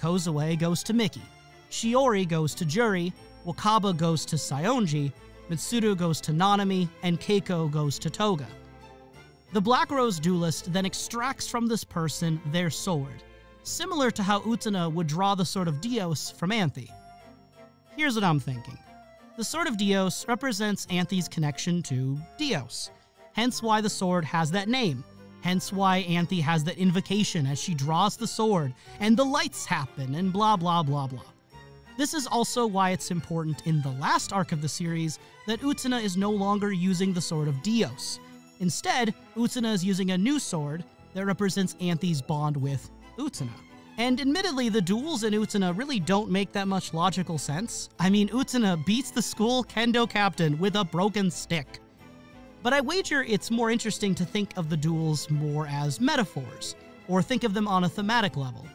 Kozue goes to Miki, Shiori goes to Juri, Wakaba goes to Saionji, Mitsuru goes to Nanami, and Keiko goes to Toga. The Black Rose duelist then extracts from this person their sword, similar to how Utena would draw the Sword of Dios from Anthy. Here's what I'm thinking. The Sword of Dios represents Anthy's connection to Dios, hence why the sword has that name, hence why Anthy has that invocation as she draws the sword, and the lights happen, and blah blah blah blah. This is also why it's important in the last arc of the series that Utena is no longer using the Sword of Dios. Instead, Utena is using a new sword that represents Anthy's bond with Utena. And admittedly, the duels in Utena really don't make that much logical sense. I mean, Utena beats the school kendo captain with a broken stick. But I wager it's more interesting to think of the duels more as metaphors, or think of them on a thematic level.